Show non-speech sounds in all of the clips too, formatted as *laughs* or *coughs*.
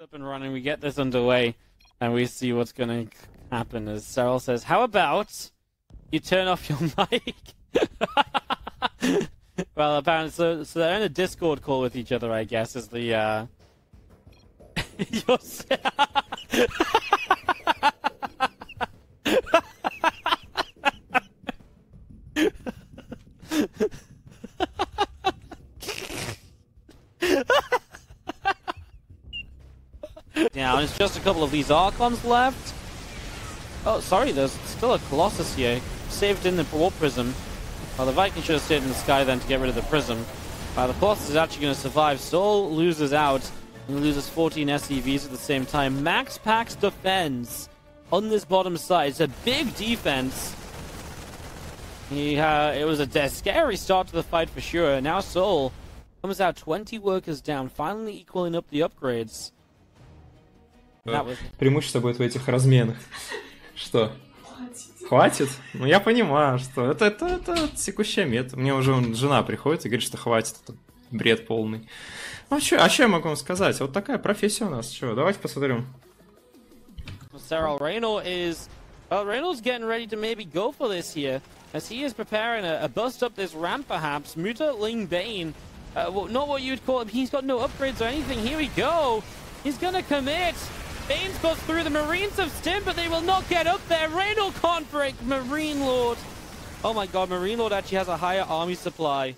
up and running. We get this underway, and we see what's going to happen. As Serral says, "How about you turn off your *laughs* mic?" *laughs* well, apparently, so, so they're in a Discord call with each other. I guess is the. Uh... *laughs* now, and it's just a couple of these Archons left. Oh, sorry, there's still a Colossus here. Saved in the War Prism. Well, the Viking should have stayed in the sky then to get rid of the Prism. Uh, the Colossus is actually going to survive. Soul loses out and loses 14 SCVs at the same time. Max Pax defends on this bottom side. It's a big defense. He, uh, it was a scary start to the fight for sure. Now Soul comes out 20 workers down, finally equaling up the upgrades. Преимущество будет в этих разменах. Что? Хватит? Ну, я понимаю, что это, это, это текущая мета. Мне уже жена приходит и говорит, что хватит. Это бред полный. Ну, а что а я могу вам сказать? Вот такая профессия у нас. Что, давайте посмотрим. Cyril Reynolds is... Well, Reynolds getting ready to maybe go for this here. As he is preparing a, a bust up this ramp, perhaps. Muta Ling Bane. Uh, well, not what you'd call him. He's got no upgrades or anything. Here we go. He's gonna commit. Banes goes through. The Marines have Stim, but they will not get up there. Reynor can't break Marine Lord. Oh my god, Marine Lord actually has a higher army supply.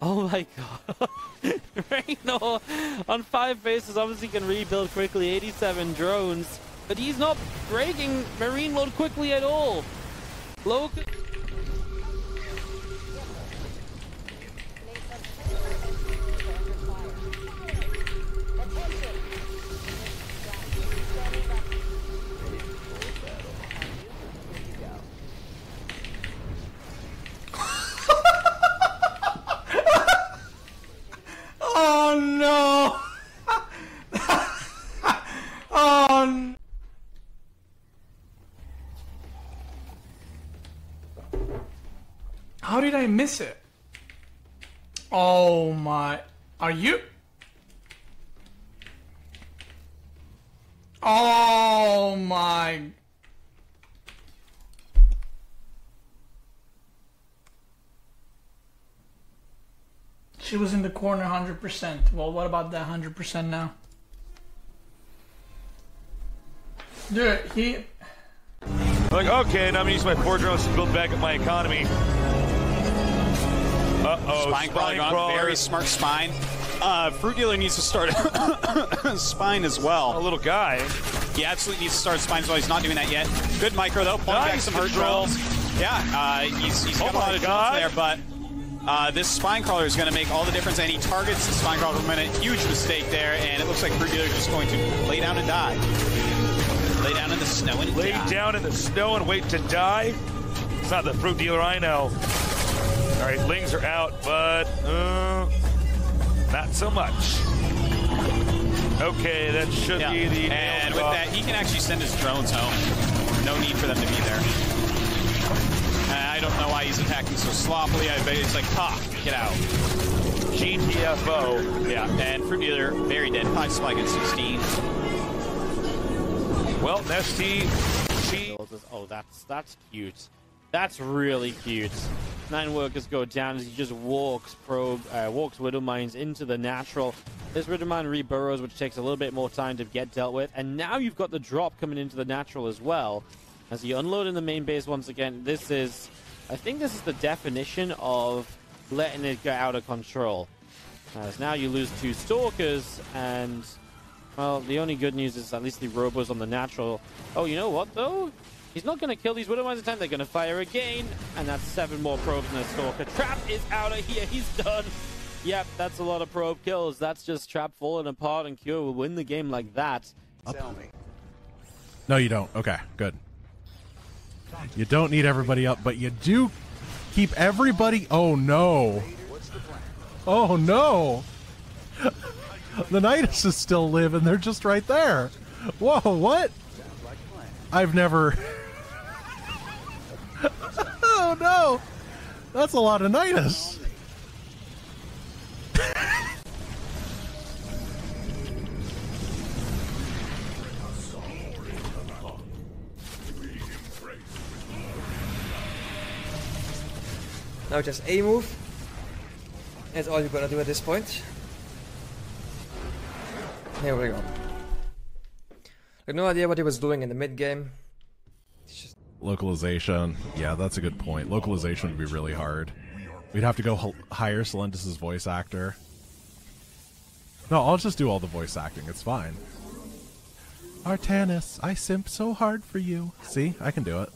Oh my god. *laughs* Reynor on five bases obviously can rebuild quickly. 87 drones. But he's not breaking Marine Lord quickly at all. Logan... How did I miss it? Oh my. Are you? Oh my. She was in the corner 100%. Well, what about that 100% now? Dude, he. Like, okay, now I'm gonna use my four drones to build back up my economy. Uh-oh, spine, spine crawler, crawler. very smart spine. Uh, Fruit Dealer needs to start *coughs* spine as well. A little guy. He absolutely needs to start spine as well. He's not doing that yet. Good micro though, pulling nice back some hurt control. drones. Yeah, uh, he's, he's got Oh a lot of God. drones there, but uh, this spine crawler is going to make all the difference, and he targets the spine crawler from a huge mistake there, and it looks like Fruit Dealer is just going to lay down and die. Lay down in the snow and Lay die. down in the snow and wait to die. It's not the fruit dealer I know. All right, lings are out, but uh, not so much. Okay, that should Yeah. be the and with drop. that, he can actually send his drones home. No need for them to be there. Uh, I don't know why he's attacking so sloppily. I bet it's like, ha, get out. GTFO. Yeah, and Fruit Dealer, very dead. Five spike at 16. Well, NesTea, she Oh, that's that's cute. That's really cute. Nine workers go down as he just walks probe, uh, walks Widow Mines into the natural. This Widow Mine reburrows, which takes a little bit more time to get dealt with. And now you've got the drop coming into the natural as well. As you unload in the main base once again, this is, I think this is the definition of letting it get out of control. As now you lose two stalkers and well, the only good news is at least the robos on the natural. Oh, you know what though? He's not going to kill these Widow Mines in time. They're going to fire again, and that's seven more probes in the Stalker. Trap is out of here. He's done. Yep, that's a lot of probe kills. That's just Trap falling apart, and Cure will win the game like that. Tell me. No, you don't. Okay, good. You don't need everybody up, but you do keep everybody. Oh no! Oh no! *laughs* The Nydus is still living. They're just right there. Whoa! What? I've never. *laughs* Oh no! That's a lot of Nydus. now just A move. That's all you're gonna do at this point. Here we go. I have no idea what he was doing in the mid game. It's just Localization. Yeah, that's a good point. Localization would be really hard. We'd have to go h- hire Selendis' voice actor. No, I'll just do all the voice acting. It's fine. Artanis, I simp so hard for you. See, I can do it.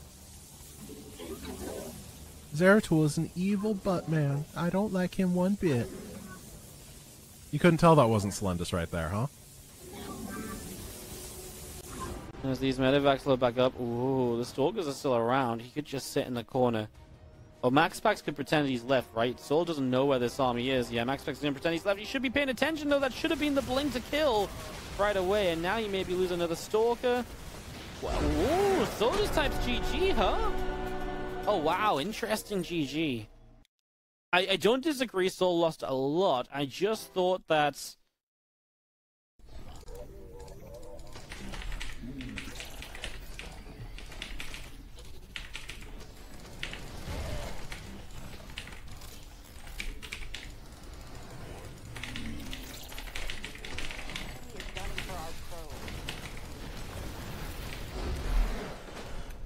Zeratul is an evil butt man. I don't like him one bit. You couldn't tell that wasn't Selendis right there, huh? As these medevacs load back up, ooh, the Stalkers are still around. He could just sit in the corner. Oh, Max Pax could pretend he's left, right? Soul doesn't know where this army is. Yeah, Max Pax is going to pretend he's left. He should be paying attention, though. That should have been the blink to kill right away. And now you maybe lose another Stalker. Well, ooh, Soldiers types GG, huh? Oh, wow. Interesting GG. I, I don't disagree Soul lost a lot. I just thought that...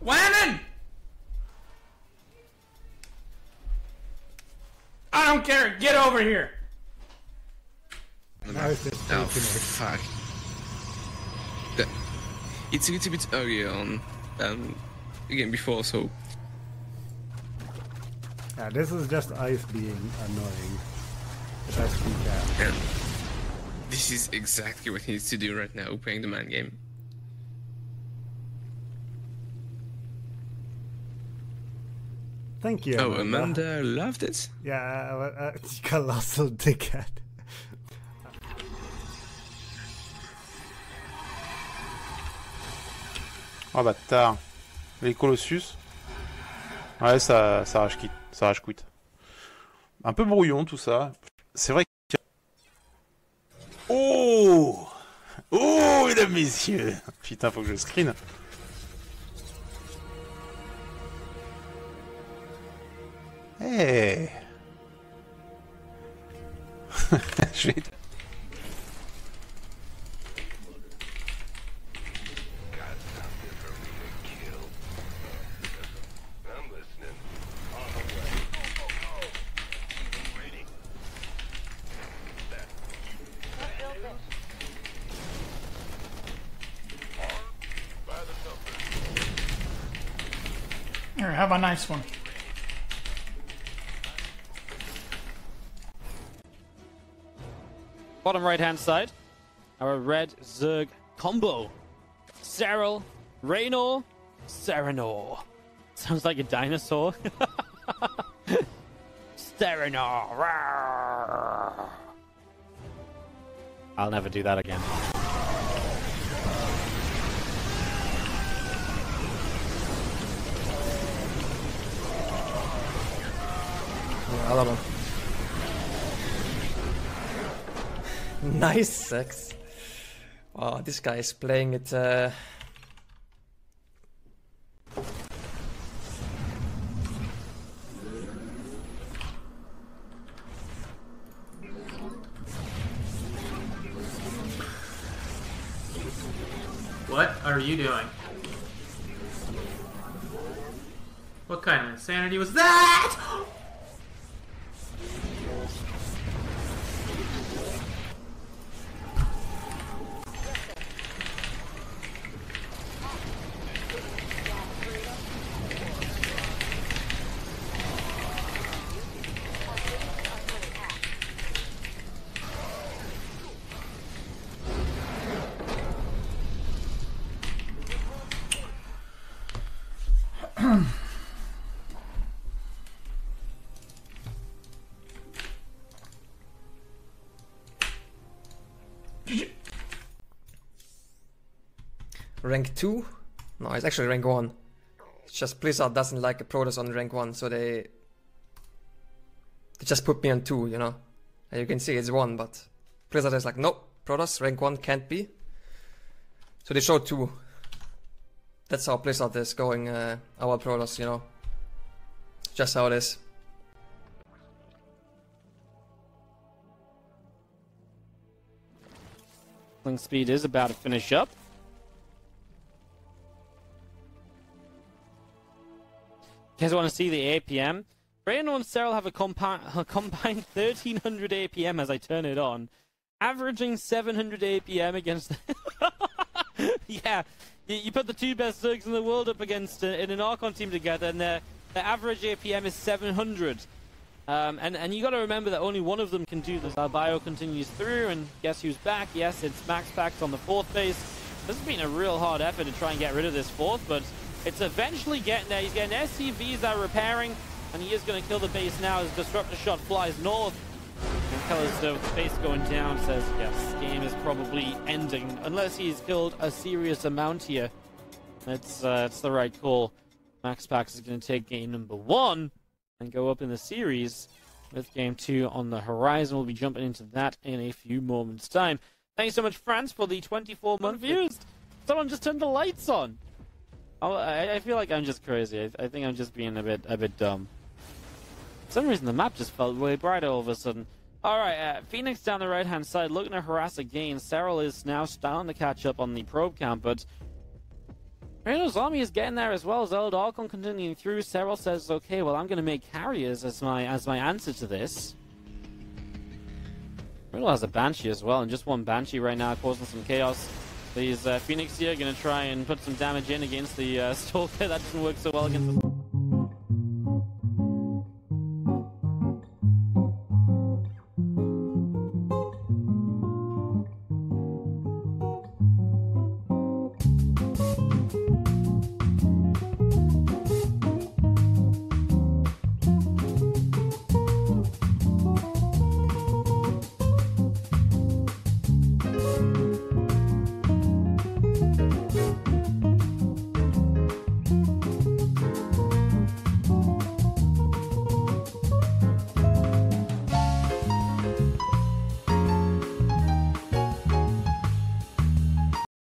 Lannon! I don't care. Get over here. Oh, fuck. The, it's a little bit earlier on than the game before, so Yeah, this is just ice being annoying. Let's recap. and this is exactly what he needs to do right now, playing the man game. Thank you. Oh, Amanda loved it? Yeah, uh, uh, colossal dickhead. Ah bah tard. Les Colossus. Ouais, ça, ça rage quitte. Ça rage quit. Un peu brouillon tout ça. C'est vrai que... Oh Oh, mesdames, messieurs Putain, faut que je screen. Hey *laughs* vais... Here, have a nice one. Bottom right hand side, our red Zerg combo. Serral, Reynor, Serenor. Sounds like a dinosaur. *laughs* Serenor. I'll never do that again. Yeah, *laughs* Nice sex. Wow, this guy is playing it. Uh... What are you doing? What kind of insanity was that? rank 2? No, it's actually rank 1. It's just Blizzard doesn't like a Protoss on rank 1, so they... They just put me on 2, you know? And you can see it's 1, but... Blizzard is like, nope, Protoss, rank 1 can't be. So they show 2. That's how Blizzard is going uh, our Protoss, you know? Just how it is. Speed is about to finish up. Guys want to see the APM? Reynor and Serral have a, *laughs* a combined 1300 APM as I turn it on, averaging 700 APM against. *laughs* yeah, you, you put the two best Zergs in the world up against uh, in an Archon team together, and their, their average APM is 700. Um, and, and you got to remember that only one of them can do this. Our bio continues through, and guess who's back? Yes, it's Max Pax on the fourth base. This has been a real hard effort to try and get rid of this fourth, but it's eventually getting there. He's getting SCVs that are repairing, and he is going to kill the base now as Disruptor Shot flies north. Keller's uh, face going down says, yes, game is probably ending, unless he's killed a serious amount here. That's, uh, that's the right call. Max Pax is going to take game number one and go up in the series with game two on the horizon. We'll be jumping into that in a few moments' time. Thanks so much, France, for the 24 month views. Someone just turned the lights on. I, I feel like I'm just crazy. I, I think I'm just being a bit a bit dumb. For some reason, the map just felt way brighter all of a sudden. All right, uh, Phoenix down the right hand side, looking to harass again. Serral is now starting to catch up on the probe camp, but Reynor's army is getting there as well. Zealot Archon continuing through. Serral says, "Okay, well, I'm going to make carriers as my as my answer to this." Riddle has a Banshee as well, and just one Banshee right now causing some chaos. These uh, Phoenix here to try and put some damage in against the uh, *laughs* Stalker. That doesn't work so well against the